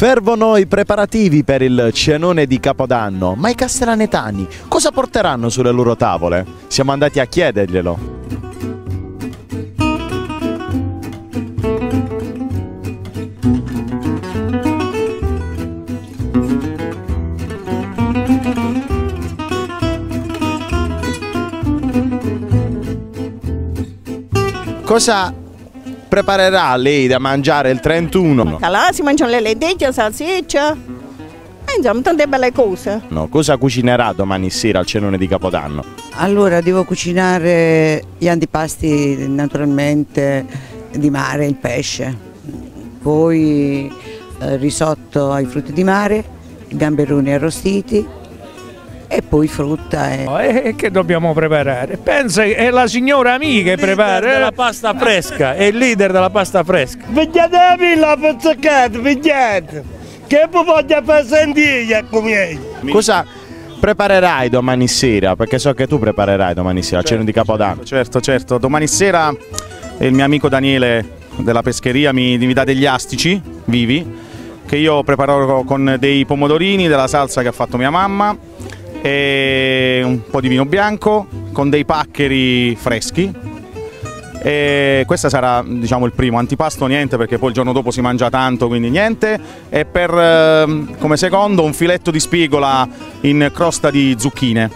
Fervono i preparativi per il cenone di Capodanno, ma i castellanetani cosa porteranno sulle loro tavole? Siamo andati a chiederglielo. Cosa preparerà lei da mangiare il 31? Là si mangiano le lenticchie, salsiccia, e insomma tante belle cose. No, cosa cucinerà domani sera al cenone di Capodanno? Allora devo cucinare gli antipasti naturalmente di mare, il pesce, poi eh, risotto ai frutti di mare, gamberoni arrostiti e poi frutta. E... E che dobbiamo preparare? Pensa che è la signora amica che prepara. della pasta fresca, è il leader della pasta fresca. Vegliate la villa pezzacata, vegliate! Che voglio far sentire come Cosa preparerai domani sera? Perché so che tu preparerai domani sera al cenone di Capodanno. Certo, certo. Domani sera il mio amico Daniele della pescheria mi, mi dà degli astici vivi che io preparerò con dei pomodorini, della salsa che ha fatto mia mamma e un po' di vino bianco con dei paccheri freschi. E questo sarà diciamo il primo antipasto niente perché poi il giorno dopo si mangia tanto quindi niente e per ehm, come secondo un filetto di spigola in crosta di zucchine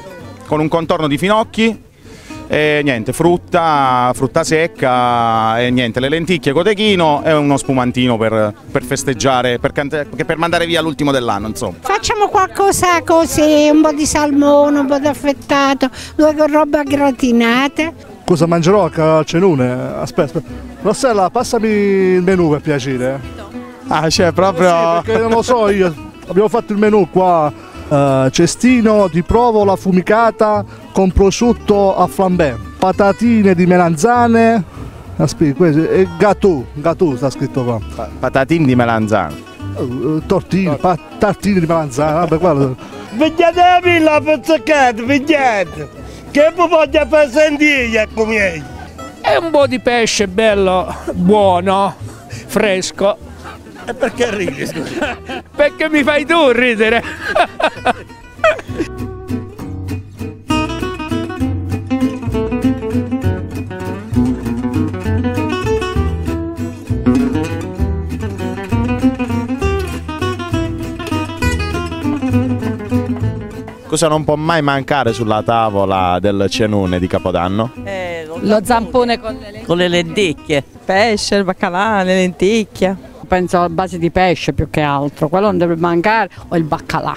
con un contorno di finocchi e niente frutta, frutta secca e niente le lenticchie cotechino e uno spumantino per, per festeggiare per, cante- per mandare via l'ultimo dell'anno insomma Facciamo qualcosa così, un po' di salmone, un po' di affettato, due roba gratinate. Cosa mangerò al cenone? Aspetta, aspetta. Rossella, passami il menù per piacere. Ah, cioè proprio... Sì, perché non lo so io. Abbiamo fatto il menù qua. Eh, cestino di provola affumicata con prosciutto a flambé, patatine di melanzane, aspetta, questo- e gatù, gatù sta scritto qua. Pa- patatini di melanzane. Eh, tortini, pa- tartine di melanzane, vabbè, guarda. Vegliate la pezzacata, vegliate! Che poi voglio far sentire come E un po' di pesce bello, buono, fresco. e perché ridi scusa? Perché mi fai tu ridere? Cosa non può mai mancare sulla tavola del cenone di Capodanno? Lo zampone con le con le lenticchie. pesce, il baccalà, le lenticchie. Penso a base di pesce più che altro, quello non deve mancare, o il baccalà.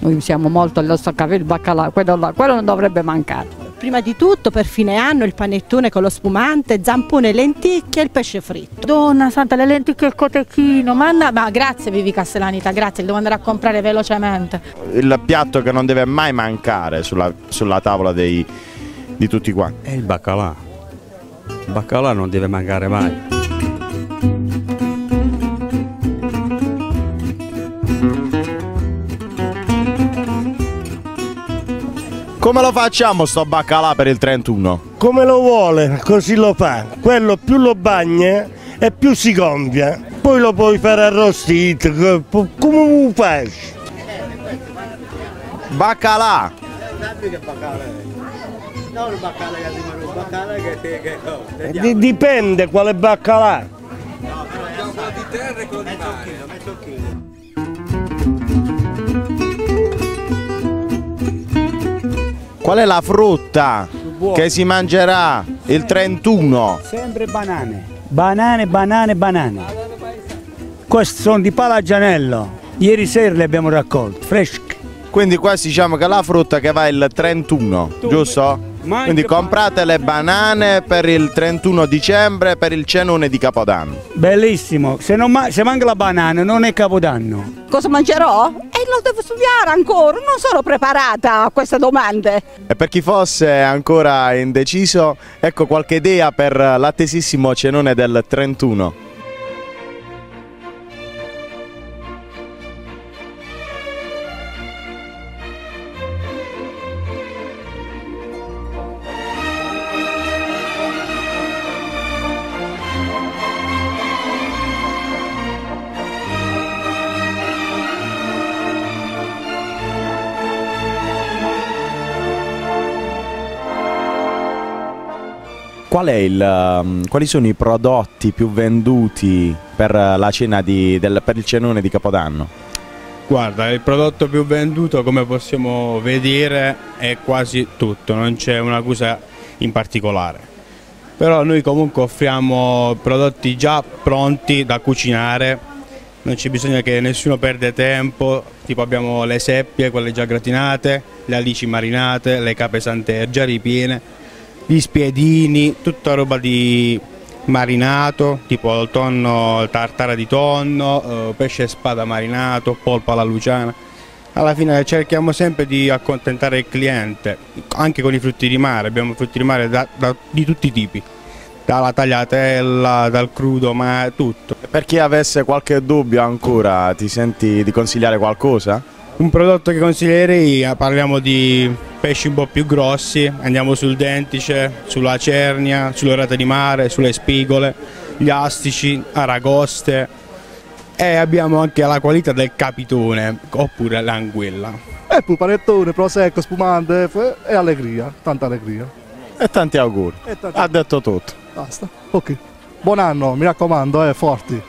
Noi usiamo molto il nostro caffè, il baccalà, quello, là- quello non dovrebbe mancare. Prima di tutto per fine anno il panettone con lo spumante, zampone, lenticchie e il pesce fritto. Donna santa, le lenticchie e il cotechino, ma, anna- ma grazie Vivi Castellanita, grazie, devo andare a comprare velocemente. Il piatto che non deve mai mancare sulla, sulla tavola dei- di tutti quanti. È il baccalà. Il baccalà non deve mancare mai. Come lo facciamo sto baccalà per il 31? Come lo vuole, così lo fa. Quello più lo bagna e più si gonfia. Poi lo puoi fare arrostito, come lo fai? Baccalà! Di- dipende quale baccalà. Qual è la frutta che si mangerà il 31? Sempre banane. Banane, banane, banane. Questi sono di Palagianello. Ieri sera le abbiamo raccolte, fresche. Quindi questa diciamo che è la frutta che va il 31, giusto? Quindi comprate le banane per il 31 dicembre per il cenone di Capodanno. Bellissimo. Se, non ma- se manca la banana non è capodanno. Cosa mangerò? Lo devo studiare ancora, non sono preparata a queste domande. E per chi fosse ancora indeciso, ecco qualche idea per l'attesissimo cenone del 31. Qual il, um, quali sono i prodotti più venduti per di, del, per il cenone di Capodanno? Guarda, il prodotto più venduto, come possiamo vedere, è quasi tutto, non c'è una cosa in particolare. Però noi comunque offriamo prodotti già pronti da cucinare, non c'è bisogno che nessuno perde tempo, tipo abbiamo le seppie, quelle già gratinate, le alici marinate, le cape già ripiene, gli spiedini, tutta roba di marinato, tipo il tonno, il tartare di tonno, eh, pesce spada marinato, polpa alla luciana. Alla fine cerchiamo sempre di accontentare il cliente, anche con i frutti di mare, abbiamo frutti di mare da, da, di tutti i tipi, dalla tagliatella, dal crudo, ma tutto. Per chi avesse qualche dubbio ancora, ti senti di consigliare qualcosa? Un prodotto che consiglierei, parliamo di pesci un po' più grossi, andiamo sul dentice, sulla cernia, sulle rate di mare, sulle spigole, gli astici, aragoste e abbiamo anche la qualità del capitone oppure l'anguilla. E poi panettone, prosecco, spumante e allegria, tanta allegria. E tanti auguri. E tanti- Ha detto tutto. Basta. Ok. Buon anno, mi raccomando, eh, forti.